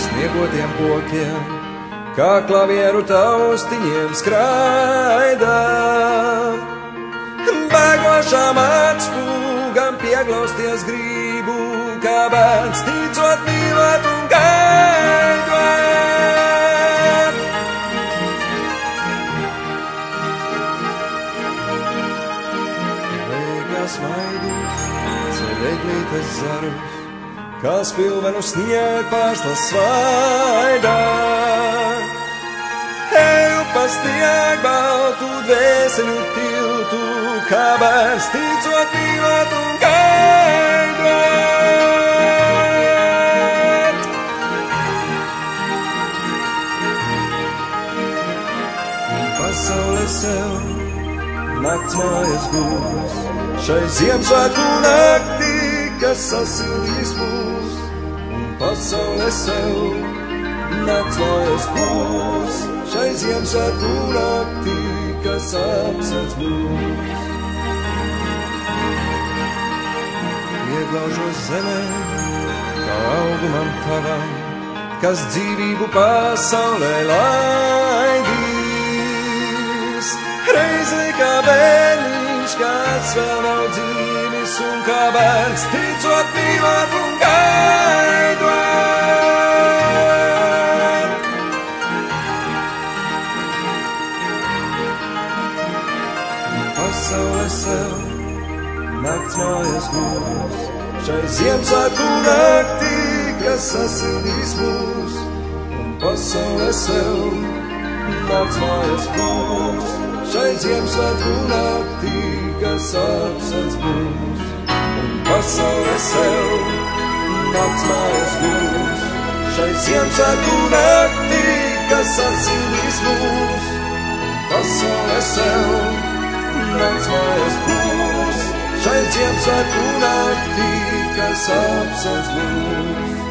sniegotiem kokiem, kā klavieru taustiņiem skraida. Bēgošām atspūgam pieglausties gribu, kā bērns ticot mīlēt un gaidot. Veikas maidus, cereglītes zarus, kā spilvenu snieg pārslas svaidā. Eju pa snieg baltu dvēseli tiltu, kā bērns ticot mīlēt un gaidot. Pasaule sev nakts mājas būs, šai Ziemassvētku naktī, kas sasildīs mūs, un pasaule sev mājas būs, šai Ziemassvētku naktī, kas apsedz mūs. Ieglaužos zemē, kā augumam tavam, kas dzīvību pasaulē laidīs. Reiz kā bērniņš, kāds vēl nav dzīvis, un kā bērns ticot mīlēt un gaidot. Pasaule sev nakts mājas būs, šai Ziemassvētku naktī, kas sasildīs mūs, un pasaule sev nakts mājas būs, šai Ziemassvētku naktī, mūs, un pasaule sev nakts mājas būs, šai Ziemassvētku naktī, kas sasildīs mūs, pasaule sev nakts mājas būs, šai Ziemassvētku naktī, kas apsedz mūs.